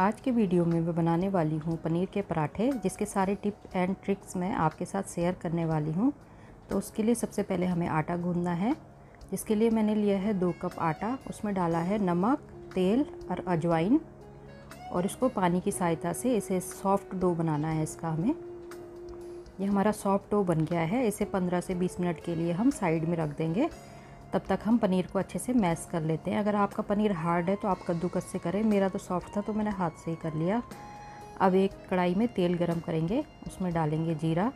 आज के वीडियो में मैं बनाने वाली हूँ पनीर के पराठे, जिसके सारे टिप एंड ट्रिक्स मैं आपके साथ शेयर करने वाली हूँ। तो उसके लिए सबसे पहले हमें आटा गूंदना है। जिसके लिए मैंने लिया है दो कप आटा, उसमें डाला है नमक, तेल और अजवाइन। और इसको पानी की सहायता से इसे सॉफ्ट डो बनाना है इसका हमें। ये हमारा सॉफ्ट डो बन गया है। इसे 15 से 20 मिनट के लिए हम साइड में रख देंगे। तब तक हम पनीर को अच्छे से मैश कर लेते हैं। अगर आपका पनीर हार्ड है तो आप कद्दूकस से करें। मेरा तो सॉफ्ट था तो मैंने हाथ से ही कर लिया। अब एक कढ़ाई में तेल गरम करेंगे। उसमें डालेंगे जीरा।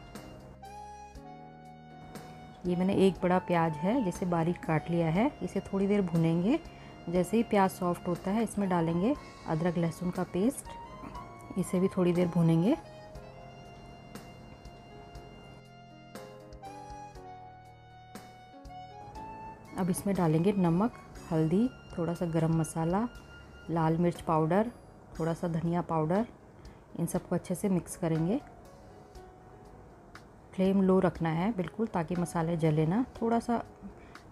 ये मैंने एक बड़ा प्याज है, जिसे बारीक काट लिया है। इसे थोड़ी देर भुनेंगे। जैसे ही प्याज सॉफ्ट होता है, इसमें डालेंगे अदरक लहसुन का पेस्ट। इसे भी थोड़ी देर भुनेंगे। अब इसमें डालेंगे नमक, हल्दी थोड़ा सा गरम मसाला, लाल मिर्च पाउडर थोड़ा सा धनिया पाउडर। इन सबको अच्छे से मिक्स करेंगे। फ्लेम लो रखना है बिल्कुल, ताकि मसाले जले ना। थोड़ा सा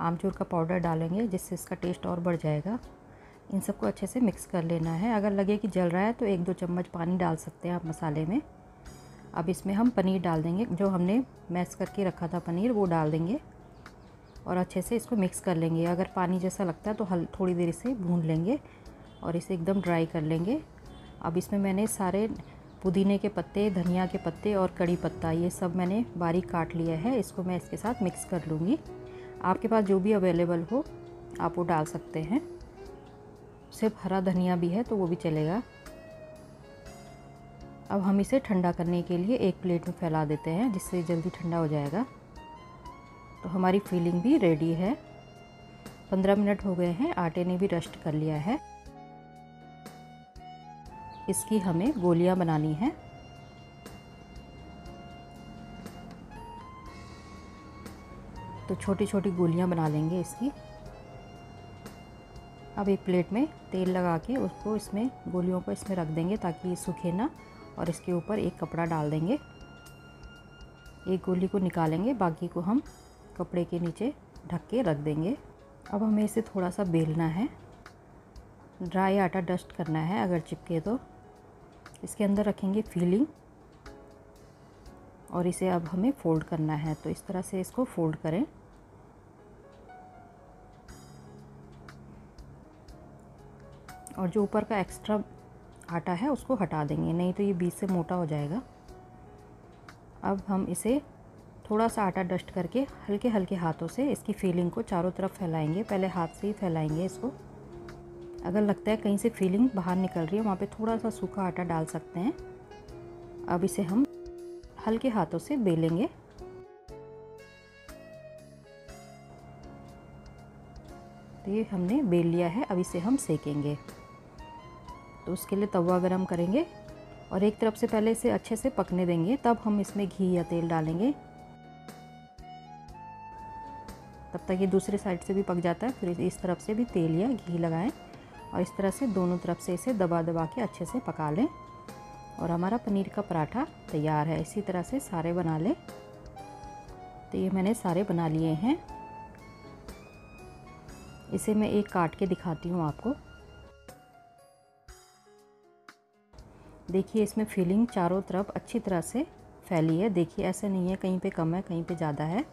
आमचूर का पाउडर डालेंगे, जिससे इसका टेस्ट और बढ़ जाएगा। इन सबको अच्छे से मिक्स कर लेना है। अगर लगे कि जल रहा है तो एक दो चम्मच पानी डाल सकते हैं आप मसाले में। अब इसमें हम पनीर डाल देंगे, जो हमने मैश करके रखा था पनीर, वो डाल देंगे। और अच्छे से इसको मिक्स कर लेंगे। अगर पानी जैसा लगता है तो हल, थोड़ी देर इसे भून लेंगे और इसे एकदम ड्राई कर लेंगे। अब इसमें मैंने सारे पुदीने के पत्ते, धनिया के पत्ते और कड़ी पत्ता, ये सब मैंने बारीक काट लिया है। इसको मैं इसके साथ मिक्स कर लूँगी। आपके पास जो भी अवेलेबल हो, आप वो डाल सकते हैं। सिर्फ़ हरा धनिया भी है तो वो भी चलेगा। अब हम इसे ठंडा करने के लिए एक प्लेट में फैला देते हैं, जिससे जल्दी ठंडा हो जाएगा। तो हमारी फीलिंग भी रेडी है। पंद्रह मिनट हो गए हैं, आटे ने भी रेस्ट कर लिया है। इसकी हमें गोलियाँ बनानी है। तो छोटी छोटी गोलियाँ बना लेंगे इसकी। अब एक प्लेट में तेल लगा के उसको इसमें, गोलियों को इसमें रख देंगे ताकि ये सूखे ना और इसके ऊपर एक कपड़ा डाल देंगे। एक गोली को निकालेंगे, बाकी को हम कपड़े के नीचे ढक के रख देंगे। अब हमें इसे थोड़ा सा बेलना है। ड्राई आटा डस्ट करना है अगर चिपके तो। इसके अंदर रखेंगे फीलिंग। और इसे अब हमें फोल्ड करना है तो इस तरह से इसको फोल्ड करें। और जो ऊपर का एक्स्ट्रा आटा है उसको हटा देंगे, नहीं तो ये बीच से मोटा हो जाएगा। अब हम इसे थोड़ा सा आटा डस्ट करके हल्के हल्के हाथों से इसकी फीलिंग को चारों तरफ़ फैलाएँगे। पहले हाथ से ही फैलाएँगे इसको। अगर लगता है कहीं से फीलिंग बाहर निकल रही है, वहाँ पे थोड़ा सा सूखा आटा डाल सकते हैं। अब इसे हम हल्के हाथों से बेलेंगे। तो ये हमने बेल लिया है, अब इसे हम सेकेंगे। तो उसके लिए तवा गरम करेंगे और एक तरफ़ से पहले इसे अच्छे से पकने देंगे। तब हम इसमें घी या तेल डालेंगे। तब तक ये दूसरे साइड से भी पक जाता है, फिर इस तरफ़ से भी तेल या घी लगाएँ और इस तरह से दोनों तरफ़ से इसे दबा दबा के अच्छे से पका लें। और हमारा पनीर का पराठा तैयार है, इसी तरह से सारे बना लें। तो ये मैंने सारे बना लिए हैं। इसे मैं एक काट के दिखाती हूँ आपको। देखिए, इसमें फिलिंग चारों तरफ़ अच्छी तरह से फैली है। देखिए, ऐसे नहीं है, कहीं पे कम है, कहीं पे ज़्यादा है।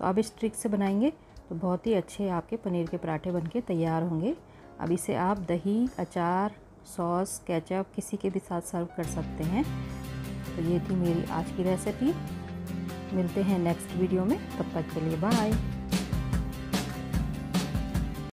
तो आप इस ट्रिक से बनाएँगे तो बहुत ही अच्छे आपके पनीर के पराठे बनके तैयार होंगे। अब इसे आप दही, अचार, सॉस, केचप, किसी के भी साथ सर्व कर सकते हैं। तो ये थी मेरी आज की रेसिपी। मिलते हैं नेक्स्ट वीडियो में। तब तक के लिए बाय।